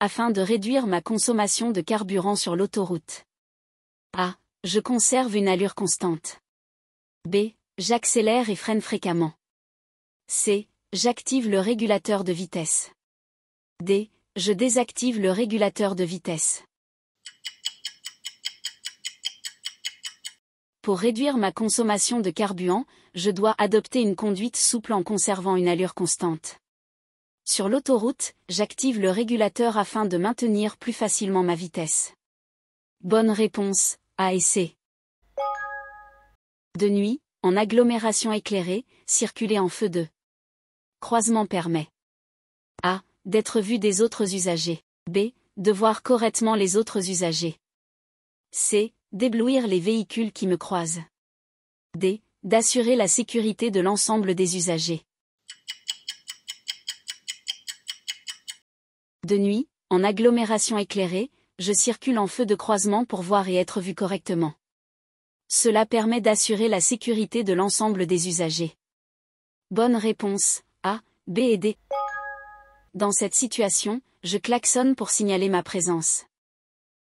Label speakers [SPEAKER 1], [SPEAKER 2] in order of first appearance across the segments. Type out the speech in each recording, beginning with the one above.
[SPEAKER 1] afin de réduire ma consommation de carburant sur l'autoroute. A. Je conserve une allure constante. B. J'accélère et freine fréquemment. C. J'active le régulateur de vitesse. D. Je désactive le régulateur de vitesse. Pour réduire ma consommation de carburant, je dois adopter une conduite souple en conservant une allure constante. Sur l'autoroute, j'active le régulateur afin de maintenir plus facilement ma vitesse. Bonne réponse, A et C. De nuit, en agglomération éclairée, circuler en feu de croisement permet A. D'être vu des autres usagers. B. De voir correctement les autres usagers. C. D'éblouir les véhicules qui me croisent. D. D'assurer la sécurité de l'ensemble des usagers. De nuit, en agglomération éclairée, je circule en feu de croisement pour voir et être vu correctement. Cela permet d'assurer la sécurité de l'ensemble des usagers. Bonne réponse, A, B et D. Dans cette situation, je klaxonne pour signaler ma présence.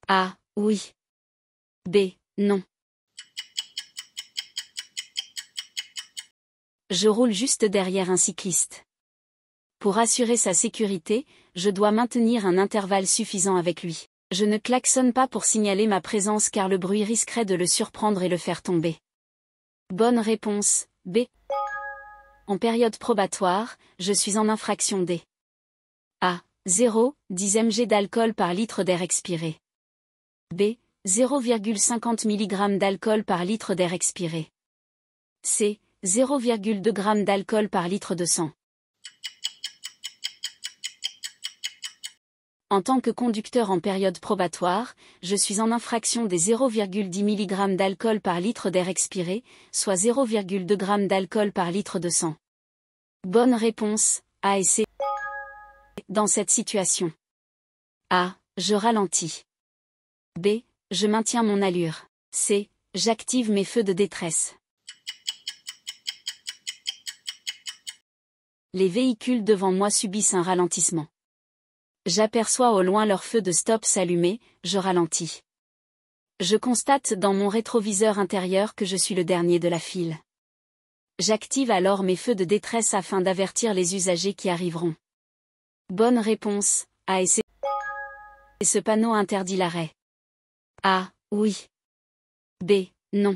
[SPEAKER 1] A, oui. B, non. Je roule juste derrière un cycliste. Pour assurer sa sécurité, je dois maintenir un intervalle suffisant avec lui. Je ne klaxonne pas pour signaler ma présence car le bruit risquerait de le surprendre et le faire tomber. Bonne réponse, B. En période probatoire, je suis en infraction D. A. 0, 10 mg d'alcool par litre d'air expiré. B. 0,50 mg d'alcool par litre d'air expiré. C. 0,2 g d'alcool par litre de sang. En tant que conducteur en période probatoire, je suis en infraction des 0,10 mg d'alcool par litre d'air expiré, soit 0,2 g d'alcool par litre de sang. Bonne réponse, A et C. Dans cette situation. A. Je ralentis. B. Je maintiens mon allure. C. J'active mes feux de détresse. Les véhicules devant moi subissent un ralentissement. J'aperçois au loin leur feu de stop s'allumer, je ralentis. Je constate dans mon rétroviseur intérieur que je suis le dernier de la file. J'active alors mes feux de détresse afin d'avertir les usagers qui arriveront. Bonne réponse, A et C. Et ce panneau interdit l'arrêt. A, oui. B, non.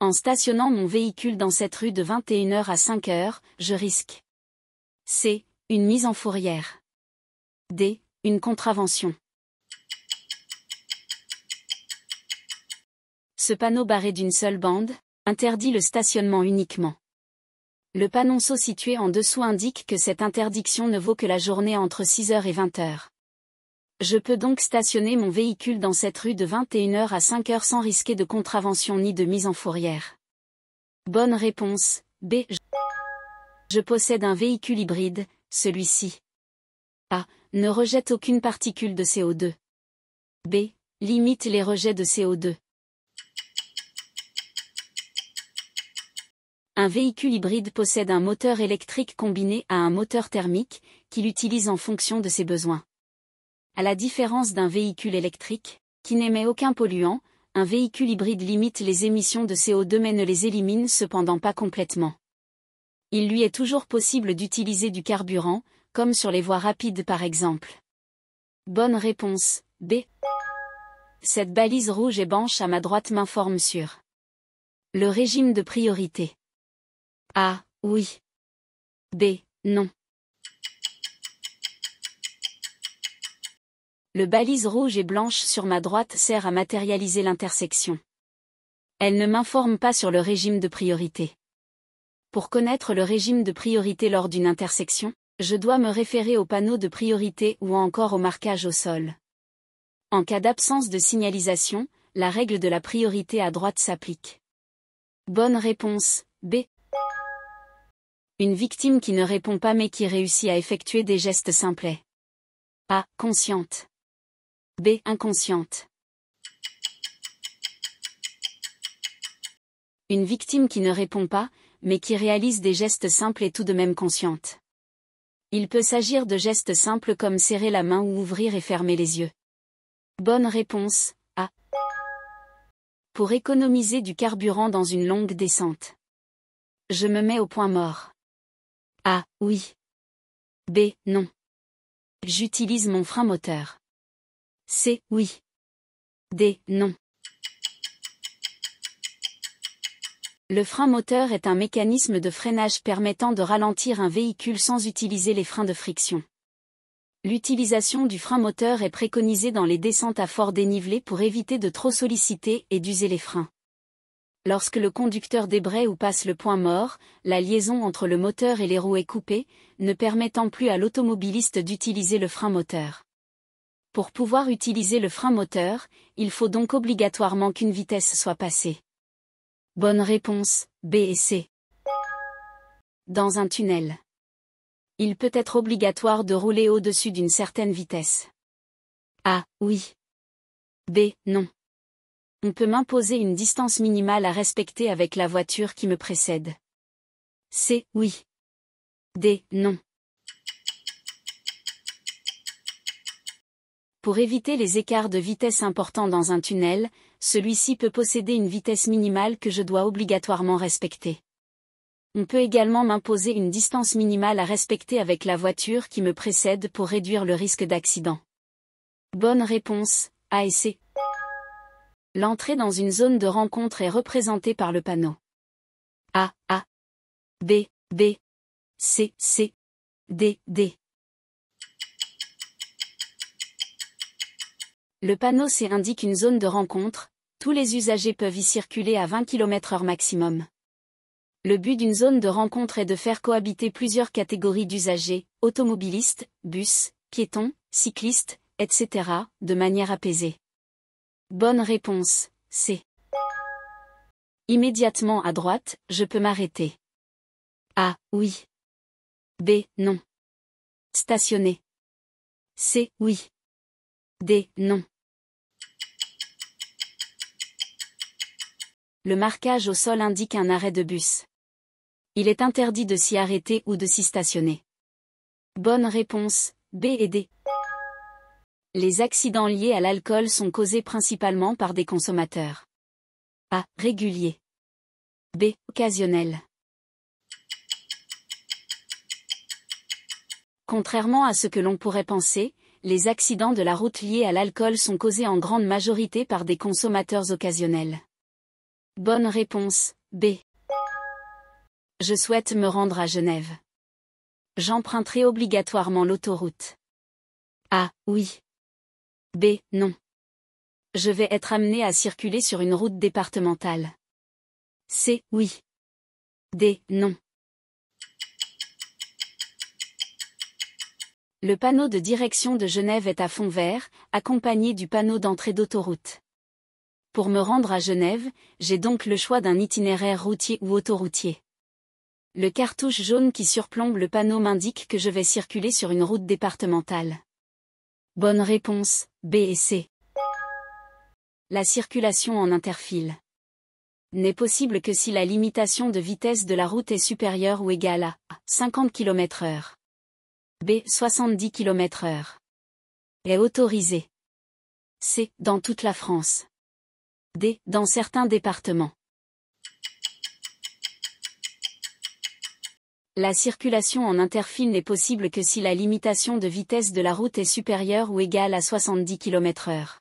[SPEAKER 1] En stationnant mon véhicule dans cette rue de 21h à 5h, je risque. C, une mise en fourrière. D. Une contravention. Ce panneau barré d'une seule bande, interdit le stationnement uniquement. Le panonceau situé en dessous indique que cette interdiction ne vaut que la journée entre 6h et 20h. Je peux donc stationner mon véhicule dans cette rue de 21h à 5h sans risquer de contravention ni de mise en fourrière. Bonne réponse, B. Je possède un véhicule hybride, celui-ci. A. Ne rejette aucune particule de CO2. B. Limite les rejets de CO2. Un véhicule hybride possède un moteur électrique combiné à un moteur thermique, qu'il utilise en fonction de ses besoins. À la différence d'un véhicule électrique, qui n'émet aucun polluant, un véhicule hybride limite les émissions de CO2 mais ne les élimine cependant pas complètement. Il lui est toujours possible d'utiliser du carburant, comme sur les voies rapides par exemple. Bonne réponse, B. Cette balise rouge et blanche à ma droite m'informe sur le régime de priorité. A. Oui. B. Non. Le balise rouge et blanche sur ma droite sert à matérialiser l'intersection. Elle ne m'informe pas sur le régime de priorité. Pour connaître le régime de priorité lors d'une intersection, je dois me référer au panneau de priorité ou encore au marquage au sol. En cas d'absence de signalisation, la règle de la priorité à droite s'applique. Bonne réponse, B. Une victime qui ne répond pas mais qui réussit à effectuer des gestes simplets. A. Consciente. B. Inconsciente. Une victime qui ne répond pas, mais qui réalise des gestes simples et tout de même consciente. Il peut s'agir de gestes simples comme serrer la main ou ouvrir et fermer les yeux. Bonne réponse, A. Pour économiser du carburant dans une longue descente. Je me mets au point mort. A. Oui. B. Non. J'utilise mon frein moteur. C. Oui. D. Non. Le frein moteur est un mécanisme de freinage permettant de ralentir un véhicule sans utiliser les freins de friction. L'utilisation du frein moteur est préconisée dans les descentes à fort dénivelé pour éviter de trop solliciter et d'user les freins. Lorsque le conducteur débraye ou passe le point mort, la liaison entre le moteur et les roues est coupée, ne permettant plus à l'automobiliste d'utiliser le frein moteur. Pour pouvoir utiliser le frein moteur, il faut donc obligatoirement qu'une vitesse soit passée. Bonne réponse, B et C. Dans un tunnel. Il peut être obligatoire de rouler au-dessus d'une certaine vitesse. A. Oui. B. Non. On peut m'imposer une distance minimale à respecter avec la voiture qui me précède. C. Oui. D. Non. Pour éviter les écarts de vitesse importants dans un tunnel, celui-ci peut posséder une vitesse minimale que je dois obligatoirement respecter. On peut également m'imposer une distance minimale à respecter avec la voiture qui me précède pour réduire le risque d'accident. Bonne réponse, A et C. L'entrée dans une zone de rencontre est représentée par le panneau. A, A. B, B. C, C. D, D. Le panneau C indique une zone de rencontre, tous les usagers peuvent y circuler à 20 km h maximum. Le but d'une zone de rencontre est de faire cohabiter plusieurs catégories d'usagers, automobilistes, bus, piétons, cyclistes, etc., de manière apaisée. Bonne réponse, C. Immédiatement à droite, je peux m'arrêter. A. Oui. B. Non. Stationner. C. Oui. D. Non. Le marquage au sol indique un arrêt de bus. Il est interdit de s'y arrêter ou de s'y stationner. Bonne réponse, B et D. Les accidents liés à l'alcool sont causés principalement par des consommateurs. A. Réguliers. B. Occasionnels. Contrairement à ce que l'on pourrait penser, les accidents de la route liés à l'alcool sont causés en grande majorité par des consommateurs occasionnels. Bonne réponse, B. Je souhaite me rendre à Genève. J'emprunterai obligatoirement l'autoroute. A. Oui. B. Non. Je vais être amené à circuler sur une route départementale. C. Oui. D. Non. Le panneau de direction de Genève est à fond vert, accompagné du panneau d'entrée d'autoroute. Pour me rendre à Genève, j'ai donc le choix d'un itinéraire routier ou autoroutier. Le cartouche jaune qui surplombe le panneau m'indique que je vais circuler sur une route départementale. Bonne réponse, B et C. La circulation en interfile n'est possible que si la limitation de vitesse de la route est supérieure ou égale à 50 km h B. 70 km h Est autorisé. C. Dans toute la France. D. Dans certains départements. La circulation en interfile n'est possible que si la limitation de vitesse de la route est supérieure ou égale à 70 km h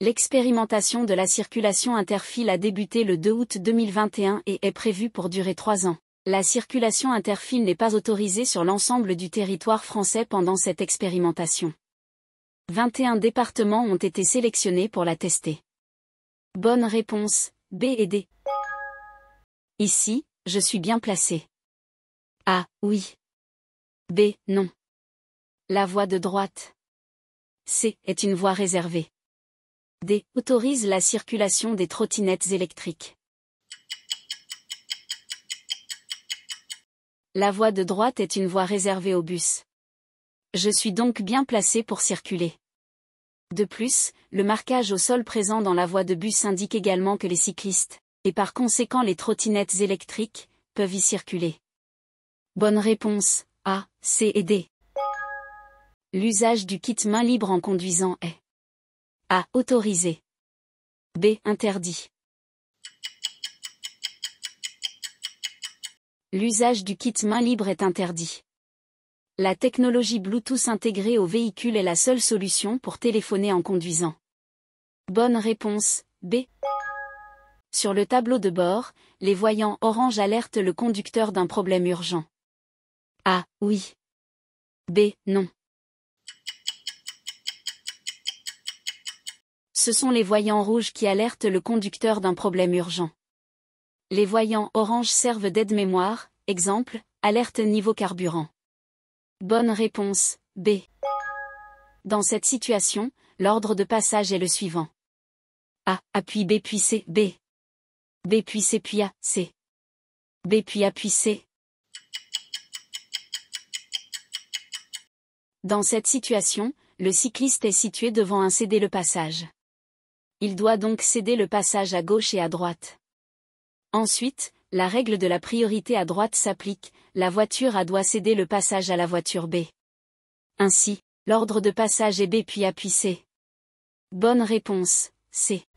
[SPEAKER 1] L'expérimentation de la circulation interfile a débuté le 2 août 2021 et est prévue pour durer trois ans. La circulation interfile n'est pas autorisée sur l'ensemble du territoire français pendant cette expérimentation. 21 départements ont été sélectionnés pour la tester. Bonne réponse, B et D. Ici, je suis bien placé. A. Oui. B. Non. La voie de droite. C. Est une voie réservée. D. Autorise la circulation des trottinettes électriques. La voie de droite est une voie réservée aux bus. Je suis donc bien placé pour circuler. De plus, le marquage au sol présent dans la voie de bus indique également que les cyclistes, et par conséquent les trottinettes électriques, peuvent y circuler. Bonne réponse, A, C et D. L'usage du kit main libre en conduisant est A. Autorisé. B. Interdit. L'usage du kit main libre est interdit. La technologie Bluetooth intégrée au véhicule est la seule solution pour téléphoner en conduisant. Bonne réponse, B. Sur le tableau de bord, les voyants orange alertent le conducteur d'un problème urgent. A. Oui. B. Non. Ce sont les voyants rouges qui alertent le conducteur d'un problème urgent. Les voyants orange servent d'aide-mémoire, exemple, alerte niveau carburant. Bonne réponse, B. Dans cette situation, l'ordre de passage est le suivant. A, A puis B puis C, B. B puis C puis A, C. B puis A puis C. Dans cette situation, le cycliste est situé devant un céder le passage. Il doit donc céder le passage à gauche et à droite. Ensuite, la règle de la priorité à droite s'applique, la voiture A doit céder le passage à la voiture B. Ainsi, l'ordre de passage est B puis A puis C. Bonne réponse, C.